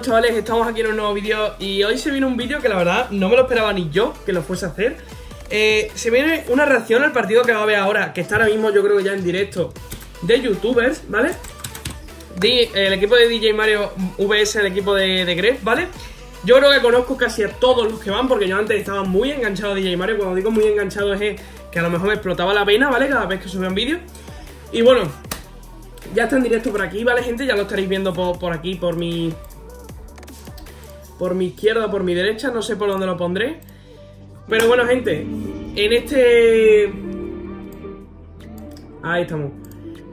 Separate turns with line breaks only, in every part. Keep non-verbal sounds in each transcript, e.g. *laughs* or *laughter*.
chavales, estamos aquí en un nuevo vídeo y hoy se viene un vídeo que la verdad no me lo esperaba ni yo que lo fuese a hacer eh, Se viene una reacción al partido que va a ver ahora, que está ahora mismo yo creo que ya en directo de youtubers, ¿vale? el equipo de DJ Mario VS, el equipo de, Gref, ¿vale? Yo creo que conozco casi a todos los que van porque yo antes estaba muy enganchado a DJ Mario Cuando digo muy enganchado es que a lo mejor me explotaba la pena, ¿vale? Cada vez que subía un vídeo Y bueno, ya está en directo por aquí, ¿vale, gente? Ya lo estaréis viendo por, aquí, por mi... Por mi izquierda o por mi derecha, no sé por dónde lo pondré. Pero bueno, gente, en este... Ahí estamos.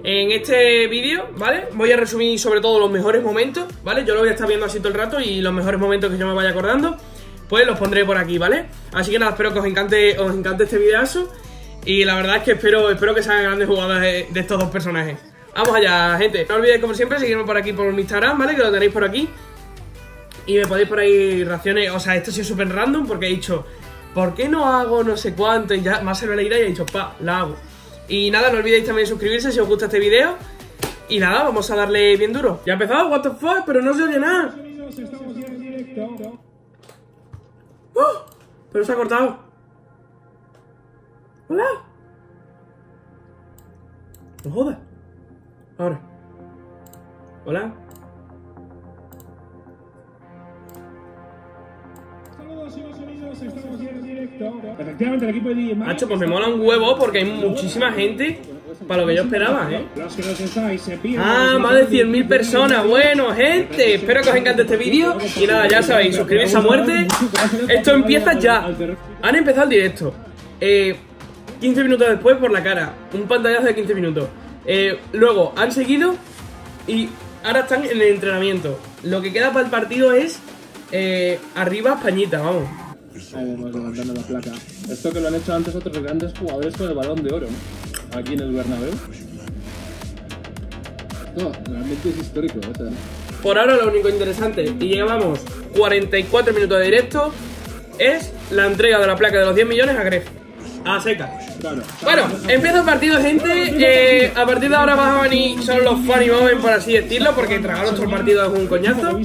En este vídeo, ¿vale? Voy a resumir sobre todo los mejores momentos, ¿vale? Yo lo voy a estar viendo así todo el rato y los mejores momentos que yo me vaya acordando, pues los pondré por aquí, ¿vale? Así que nada, espero que os encante, os encante este videazo y la verdad es que espero, espero que sean grandes jugadas de estos dos personajes. Vamos allá, gente. No olvidéis, como siempre, seguirme por aquí por mi Instagram, ¿vale? Que lo tenéis por aquí. Y me podéis por ahí reacciones. O sea, esto ha sido súper random porque he dicho, ¿por qué no hago no sé cuánto? Y ya más se la idea y he dicho, pa, la hago. Y nada, no olvidéis también suscribirse si os gusta este video. Y nada, vamos a darle bien duro. Ya ha empezado, what the pero no se oye nada. ¡Oh! Pero se ha cortado. Hola. No jodas. Ahora. Hola. Efectivamente, el equipo de DJ Macho, pues me mola un huevo porque hay muchísima gente para lo que yo esperaba, ¿eh? Ah, más de 100.000 personas. Bueno, gente, espero que os encante este vídeo. Y nada, ya sabéis, suscribirse a muerte. Esto empieza ya. Han empezado el directo. Eh, 15 minutos después por la cara. Un pantallazo de 15 minutos. Eh, luego, han seguido y ahora están en el entrenamiento. Lo que queda para el partido es eh, arriba Españita, vamos.
Vamos levantando la placa. Esto que lo han hecho antes otros grandes jugadores con el balón de oro, Aquí en el Bernabéu. No, realmente es histórico, ¿eh?
Por ahora lo único interesante, y llevamos 44 minutos de directo, es la entrega de la placa de los 10 millones a Gref. A seca. Bueno, empieza el partido, gente. Eh, a partir de ahora van a venir son los funny moments, por así decirlo, porque tragar otro partido es un coñazo.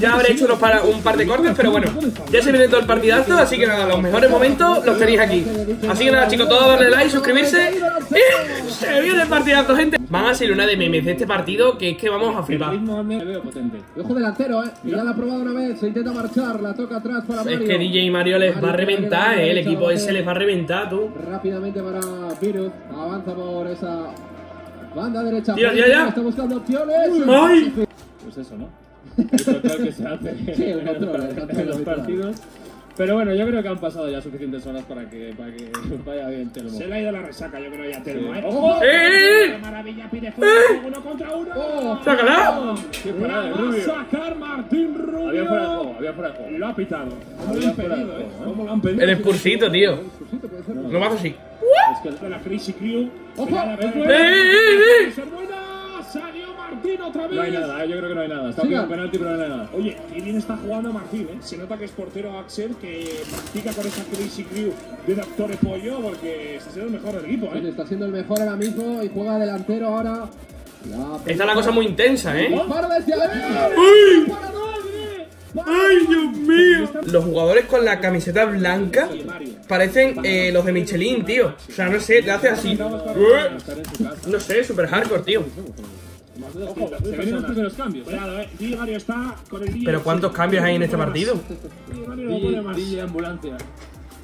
Ya habré hecho para, un par de cortes, pero bueno, ya se viene todo el partidazo, así que nada, los mejores momentos los tenéis aquí. Así que nada, chicos, todos darle like, suscribirse. Y *laughs* se viene el partidazo, gente. Van a ser una de memes de este partido que es que vamos a flipar.
Ojo delantero, eh. Ya la ha probado una vez, se intenta marchar, la toca atrás para
Mario. Es que DJ Mario les va a reventar, eh. El equipo ese les va a reventar.
Rápidamente para Virus. Avanza por esa banda derecha.
Ya, ya, ya.
Está buscando opciones.
¡Ay!
Pues eso, ¿no? *laughs* El control que se hace sí, el control, el control en los partidos. Pero bueno, yo creo que han pasado ya suficientes horas para que, para que vaya bien Telmo.
Se le ha ido la resaca, yo creo ya Telmo, ¿eh?
¡Oh! ¡Eh!
maravilla! Pide fuera, uno contra uno.
¡Oh! ¡Sácala!
¡Qué parada de Rubio! sacar Martín Rubio!
Había fuera de juego, había fuera de juego.
Lo ha pitado.
¿Cómo lo han pedido, eh? ¿Cómo lo han pedido?
El expulsito, tío. Lo mato así.
Es que la Crazy Crew...
¡Ojo! ¡Eh, eh, eh!
Martín otra vez.
No hay nada, eh, yo creo que no hay nada. Está pidiendo penalti, pero no hay nada.
Oye, qué bien está jugando Martín, ¿eh? Se nota que es portero Axel, que practica con esa Crazy Crew de Doctor Pollo, porque está siendo el mejor del equipo, ¿eh?
Está siendo el mejor ahora mismo y juega delantero ahora.
Está la cosa muy intensa, ¿eh?
¡Uy!
¡Ay, Dios mío! Los jugadores con la camiseta blanca parecen eh, los de Michelin, tío. O sea, no sé, te hace así. No sé, super hardcore, tío. Pero ¿cuántos cambios hay en este partido?
ambulancia.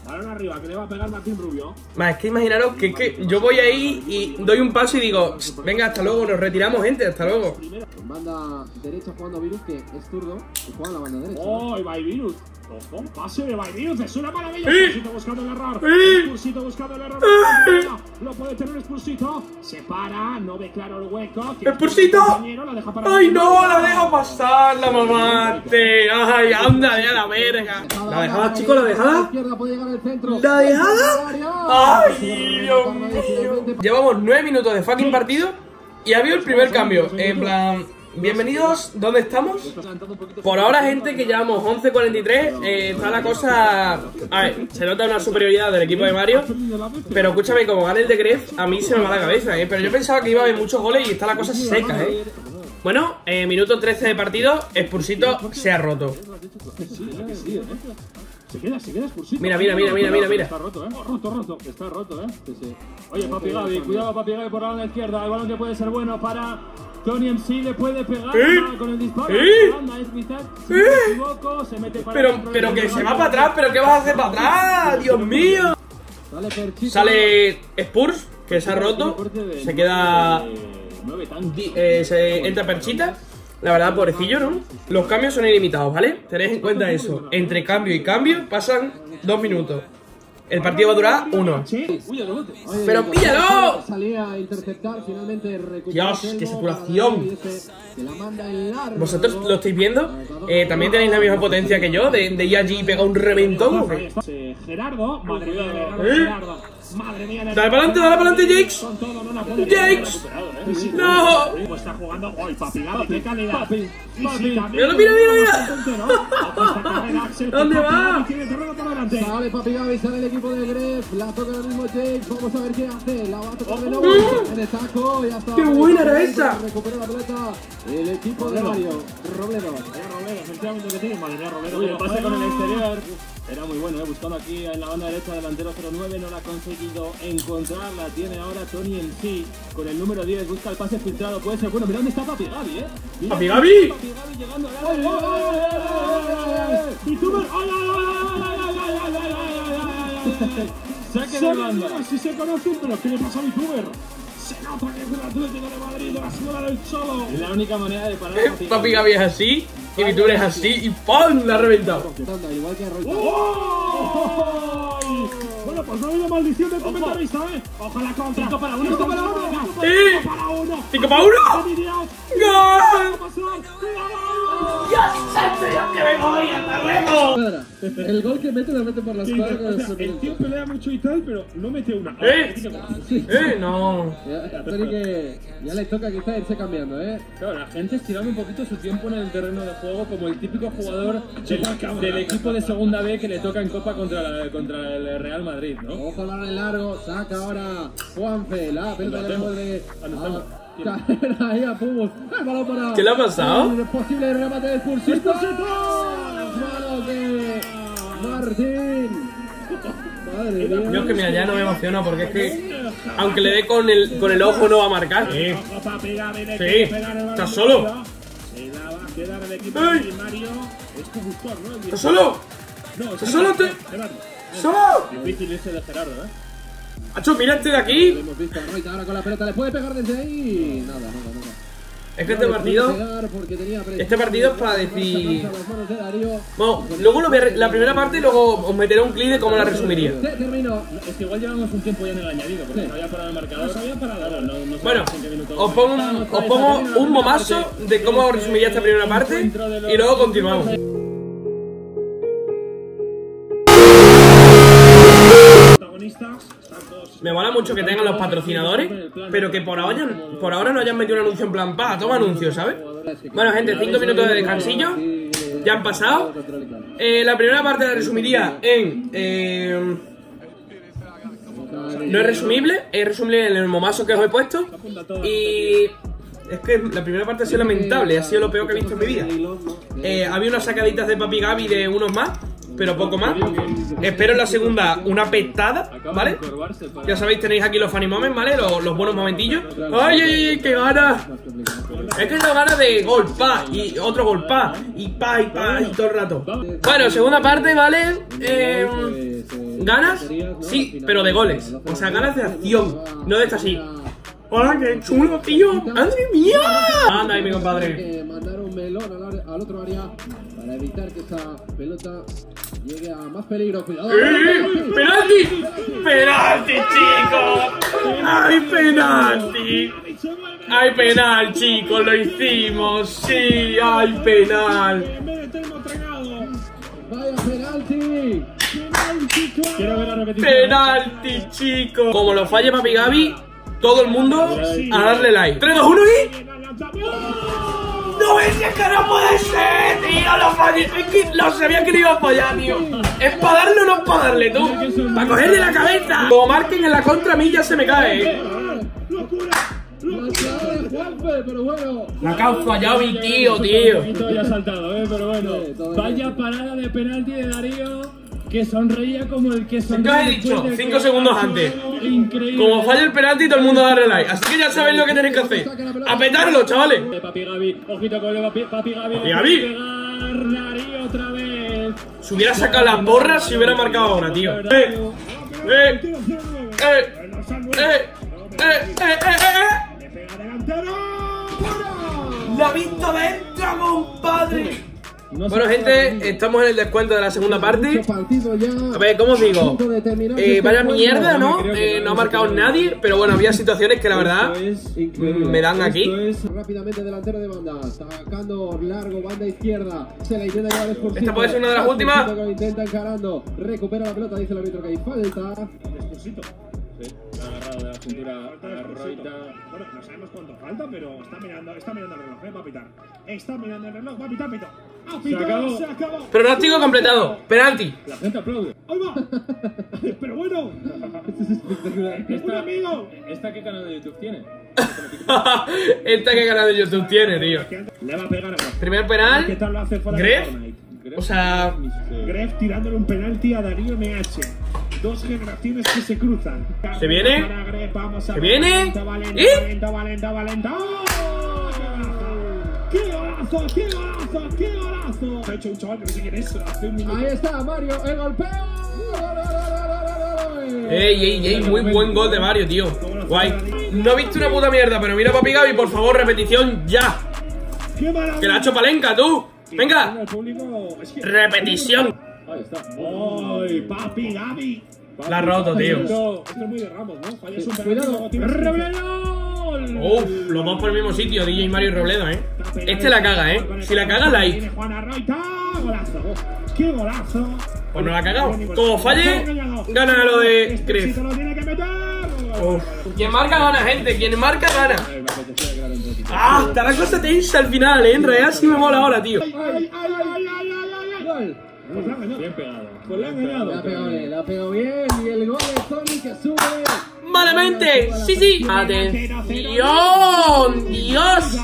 Balón arriba, que le va a pegar Martín Rubio.
Más, es que imaginaros que, que yo voy ahí y doy un paso y digo, venga, hasta luego, nos retiramos, gente, hasta luego.
Banda derecha jugando Virus, que es zurdo, y juega la banda derecha.
¡Oh, y va Virus! Ojo, pase de Virus, es una maravilla. Expulsito buscando el error. Expulsito buscando el error. Lo puede tener Expulsito. Se para, no ve claro el hueco.
¡Expulsito! ¡Ay, no! La deja pasar, la mamate. ¡Ay, anda, ya la verga! ¿La dejada, chicos? ¿La dejada? ¿La dejada? ¡Ay, Dios mío! Llevamos nueve minutos de fucking partido y ha habido el primer cambio. En plan. Bienvenidos, ¿dónde estamos? Por ahora, gente, que llevamos 11.43 eh, Está la cosa... A ver, se nota una superioridad del equipo de Mario Pero escúchame, como gane el de Gref A mí se me va la cabeza, ¿eh? Pero yo pensaba que iba a haber muchos goles Y está la cosa seca, ¿eh? Bueno, eh, minuto 13 de partido, Spursito se ha roto.
Se queda, se queda expulsito.
Mira, mira, mira, mira, mira, mira.
Está roto, ¿eh?
Roto, roto.
Está roto, ¿eh? Sí, sí. Oye, Papi Gaby, cuidado Papi Gaby por la banda izquierda. El balón que puede ser bueno para Tony MC. Le puede pegar
¿Eh?
con el disparo.
¿Eh?
Banda es mitad. Si no me equivoco, se mete para
Pero, pero que se va para atrás, pero ¿qué vas a hacer para atrás? Dios mío.
Sale Perchito.
Sale Spurs, que se ha roto. Se queda. Eh, se entra Perchita. La verdad, pobrecillo, ¿no? Los cambios son ilimitados, ¿vale? Tenéis en cuenta eso. Entre cambio y cambio pasan dos minutos. El partido va a durar uno. ¡Pero píllalo! Dios, qué saturación. ¿Vosotros lo estáis viendo? Eh, ¿También tenéis la misma potencia que yo? ¿De, de ir allí y pegar un reventón?
Eh, Gerardo, madre mía, Gerardo,
¿Eh?
Gerardo.
Dale para adelante, dale para adelante, Jakes. Jakes. No.
Está jugando hoy, papi, Gaby, qué calidad.
Papi, papi.
Mira, mira, mira, ¿Dónde va?
Sale Papi Gaby, sale el equipo de Gref, la toca ahora mismo Jake, vamos a ver qué hace, la va a tocar de nuevo, en el saco, ya está.
¡Qué buena era esa!
Recupera la pelota, el equipo de Mario, Robledo.
Robledo, efectivamente que tiene, madre mía, Robledo.
Uy, el pase con el exterior. Era muy bueno, he ¿eh? buscado aquí en la banda derecha delantero 09, no la ha conseguido encontrar, la tiene ahora Tony en sí, con el número 10, busca el pase filtrado, puede ser bueno, mira dónde está Papi Gaby, eh.
¡Papi Gaby!
Papi Gaby llegando a
Y
Saque de banda.
Si se conocen, pero ¿qué le pasa a mi? Se nota que es el Atlético de Madrid, la ciudad del Cholo.
Es la única manera de parar. Papi
Gaby es así y mi tour es así, y ¡pum! La ha reventado.
Igual que.
¡Oh! Bueno, pues no ha habido maldición de comentarista, ¿eh? Ojalá contra. 5 para 1, 5 para 1.
¡Sí!
5 para 1.
¡Cinco para uno! ¡Gol!
Cuadra. El gol que mete lo mete por las cuadras.
El tío pelea mucho y tal, pero no mete una.
¡Eh! ¡Eh! No.
Ya, que ya le toca quizá irse cambiando, ¿eh?
Claro, la gente estirando un poquito su tiempo en el terreno de juego como el típico jugador del, del equipo de segunda B que le toca en Copa contra, la- contra el Real Madrid, ¿no?
Ojo en largo, saca ahora Juanfe, la pelota le caer ahí a Pumus. El balón para.
¿Qué le ha pasado?
El posible remate de Spursito. Las manos de Martín. Madre mía.
Dios que mira, ya no me emociona porque es que aunque le dé con el, con el ojo no va a marcar. Sí.
Ojo, papi, Gaby, le
Sí,
quiere pegar el balón
¿estás
de
solo? ¡Ey!
Es
¿Estás solo?
No,
¿Estás solo? ¡Solo!
Difícil ese de Gerardo, ¿eh?
Hacho, mira este de aquí.
Hemos visto a Roy ahora con la pelota, le puede pegar desde ahí. Nada, nada, nada.
Es que este partido. Este partido es para decir. Bueno, luego lo voy a re- la primera parte y luego os meteré un clip de cómo la resumiría.
Es que igual llevamos un tiempo ya en el añadido, porque no había parado el marcador. No había parado, no, no sé
Bueno, os pongo, un- os pongo un momazo de cómo resumiría esta primera parte y luego continuamos. Me mola mucho que tengan los patrocinadores, pero que por ahora, por ahora no hayan metido un anuncio en plan, pa, toma anuncio, ¿sabes? Bueno, gente, 5 minutos de descansillo. Ya han pasado. Eh, la primera parte la resumiría en. eh, no es resumible, es resumible en el momazo que os he puesto. Y. Es que la primera parte ha sido lamentable, ha sido lo peor que he visto en mi vida. Eh, había unas sacaditas de Papi Gaby de unos más, pero poco más. Espero en la segunda una petada, ¿vale? Ya sabéis, tenéis aquí los funny moments, ¿vale? Los, buenos momentillos. ¡Ay, ay, ay! ¡Qué ganas! Es que tengo ganas de gol, pa, y otro gol, pa, y pa, y pa, y todo el rato. Bueno, segunda parte, ¿vale? Eh, ¿Ganas? Sí, pero de goles. O sea, ganas de acción, no de esta así. ¡Hola, qué chulo, tío! ¡Madre mía! Anda ahí, mi compadre.
que mandar un melón al otro área para evitar que esa pelota llegue a más peligro. Cuidado.
¡Eh! ¡Penalti! ¡Penalti, chicos! ¡Ay, penalti! ¡Ay, penal, chicos! ¡Lo hicimos! ¡Sí! ¡Ay, penal!
Vaya penalti.
Quiero ver la repetición.
¡Penalti, chicos! Como lo falle Papi Gaby, todo el mundo a darle like. ¡3, 2, 1 y... ¡No es que no puede ser, tío! ¡Lo fallé! Es que lo sabía que lo iba a fallar, tío. ¿Es para darle o no es para darle, tú? ¡Para cogerle la cabeza! Como marquen en la contra, a mí ya se me cae, ¿eh?
¡Locura!
La de bueno.
La han fallado mi tío, tío.
ya ha saltado, ¿eh? Pero bueno, vaya parada de penalti de Darío que sonreía como el que sonreía.
¿Qué os he dicho?
De
Cinco segundos antes.
Increíble.
Como falla el penalti, todo el mundo da like. Así que ya sabéis lo que tenéis que hacer. Apetarlo, chavales.
Papi Gaby, ojito con el papi, papi Gaby.
Papi Gaby.
otra vez.
Si hubiera sacado las porras, si hubiera marcado ahora, tío. Eh eh eh, eh, eh, eh, eh, eh,
eh, eh, eh.
La ha visto dentro, compadre.
No
Bueno, gente, estamos en el descuento de la segunda parte.
Ya.
A ver, ¿cómo os digo? Eh,
este
vaya mierda, ¿no? Eh,
no
no ha marcado nadie, pero bueno, había situaciones que la verdad me dan aquí.
Rápidamente delantero de banda, sacando largo, banda izquierda, se la intenta llevar Esposito.
Esta puede ser una de las últimas.
que lo intenta encarando, recupera la pelota, dice el árbitro que hay falta.
Agarrado de la cintura.
Bueno, no sabemos cuánto falta, pero está mirando, está mirando el reloj, eh, va a pitar. Está mirando el reloj, va a pitar, pito. ¡Ha pitado,
acabó.
se acabó!
Pronóstico completado. Penalti.
La gente aplaude.
¡Ahí va! *laughs* Pero bueno, un
Esta,
amigo.
¿Esta qué canal de YouTube tiene? *laughs*
Esta que canal de YouTube tiene, tío.
Le va a pegar a.
Primer
¿Qué
penal.
tal lo hace fuera
Gref.
de Fortnite?
O sea,
Gref tirándole un penalti a Darío MH. Dos generaciones que se cruzan.
¿Se viene?
Para Gref, vamos a
¿Se viene?
Valenta, valenta,
¿Y?
valenta, valenta, valenta. ¡Oh! ¡Qué golazo! ¡Qué golazo! ¡Qué golazo! Ha hecho un chaval que no sé quién es. Hace un minuto.
Ahí está Mario, el golpeo. ¡Gol, gol, gol, gol, gol, gol!
ey, ey, ey, muy buen gol de Mario, tío. Guay. No he visto una puta mierda, pero mira Papi Gaby, por favor, repetición ya.
¡Qué maravilla!
Que la ha hecho palenca, tú. Venga. Repetición.
Ahí está.
¡Ay, papi Gaby!
La ha roto, tío.
Esto, es muy de Ramos, ¿no? Fallas un penalti,
Cuidado.
tienes-
Uf, los dos por el mismo sitio, DJ Mario y Robledo, eh. Este la caga, eh. Si la caga, like.
Viene Juan Arroita, golazo. ¡Qué golazo!
Pues no la ha cagado. Como falle, gana lo de
Este.
Uf. Quien marca gana, gente. Quien marca gana.
Un.
Ah, está la cosa tensa al final, eh. En realidad sí me mola ahora, tío.
¡Ay, ay, ay, ay, ay, ay, ay!
Gol.
Pues la ha engañado.
Bien pegado.
Pues la ha engañado.
La ha pegado bien, la ha pegado bien. Y el gol de Tony que sube.
Malamente. Sí, sí. Atención. Dios.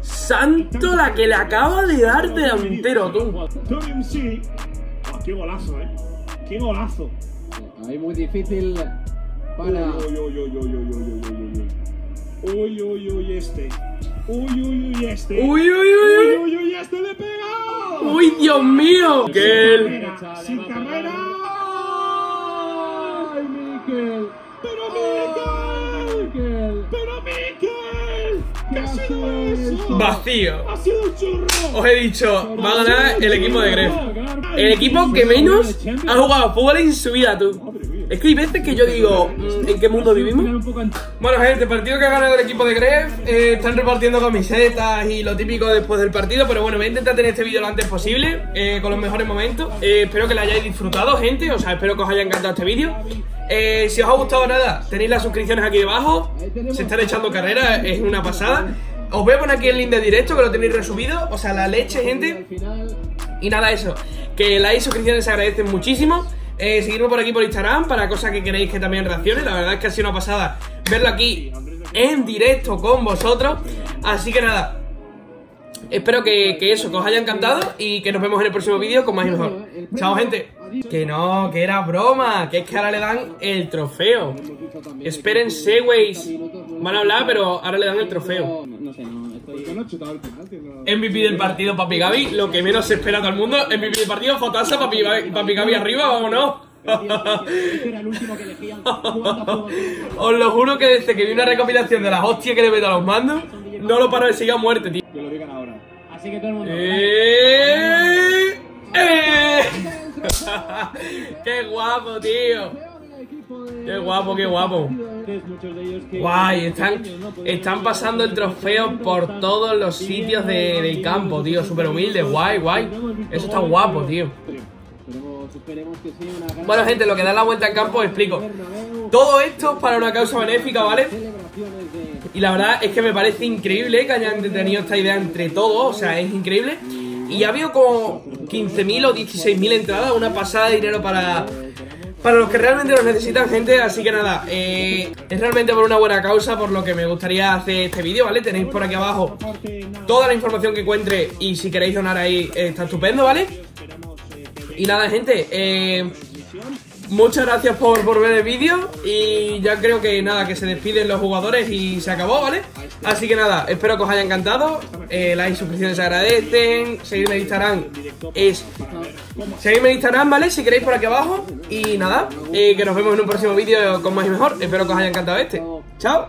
Santo la que le acaba de dar delantero, tú.
Ah, ¡Qué golazo, eh! ¡Qué golazo!
Ahí muy difícil para.
Uy, uy, uy, este. Uy, uy, uy, este.
Uy, uy,
uy.
Uy,
uy, este le pegó.
Uy, Dios mío.
Miquel. Sin carrera.
Ay, Miquel.
Pero Miquel. Pero Miquel. ¿Qué ha sido?
Vacío.
Ha sido un churro.
Os he dicho, va a ganar el equipo de Gref. El equipo que menos ha jugado fútbol en su vida, tú. Es que hay veces que yo digo, mm, ¿en qué mundo vivimos? Bueno, gente, partido que ha ganado el equipo de Gref. eh, están repartiendo camisetas y lo típico después del partido. Pero bueno, voy a intentar tener este vídeo lo antes posible, eh, con los mejores momentos. Eh, espero que lo hayáis disfrutado, gente. O sea, espero que os haya encantado este vídeo. Si os ha gustado nada, tenéis las suscripciones aquí debajo. Se están echando carrera, es una pasada. Os voy a poner aquí el link de directo que lo tenéis resubido. O sea, la leche, gente. Y nada, eso. Que y suscripciones se agradecen muchísimo. Eh, por aquí por Instagram para cosas que queréis que también reaccione. La verdad es que ha sido una pasada verlo aquí en directo con vosotros. Así que nada. Espero que, eso, os haya encantado y que nos vemos en el próximo vídeo con más y mejor. Chao, gente. Que no, que era broma. Que es que ahora le dan el trofeo. Espérense, güeyes. Van a hablar, pero ahora le dan el trofeo.
No sé, no. Estoy...
No ha chutado el penalti, no.
MVP del partido, Papi Gaby. Lo que menos se espera todo el mundo. MVP del partido, fotaza, Papi, Gaby- Papi Gaby arriba, vámonos.
Este.
Os lo juro que desde que vi una recopilación de las hostias que le meto a los mandos, no lo paro de seguir a muerte, tío.
Que lo digan ahora. Así que todo el mundo.
¡Eh! ¡Eh! *laughs* *laughs* ¡Qué guapo, tío! ¡Qué guapo, qué guapo! Guay, están, están pasando el trofeo por todos los sitios de- del campo, tío. Súper humilde, guay, guay. Eso está guapo, tío. Bueno, gente, lo que da la vuelta al campo os explico. Todo esto es para una causa benéfica, ¿vale? Y la verdad es que me parece increíble que hayan tenido esta idea entre todos, o sea, es increíble. Y ha habido como 15.000 o 16.000 entradas, una pasada de dinero para, para los que realmente los necesitan, gente. Así que nada, eh, es realmente por una buena causa, por lo que me gustaría hacer este vídeo, ¿vale? Tenéis por aquí abajo toda la información que encuentre y si queréis donar ahí está estupendo, ¿vale? Y nada, gente, eh, muchas gracias por, ver el vídeo y ya creo que nada, que se despiden los jugadores y se acabó, ¿vale? Así que nada, espero que os haya encantado, eh, like, suscripciones se agradecen, seguirme en Instagram es... Seguidme en Instagram, ¿vale? Si queréis por aquí abajo y nada, eh, que nos vemos en un próximo vídeo con más y mejor, espero que os haya encantado este. Chao.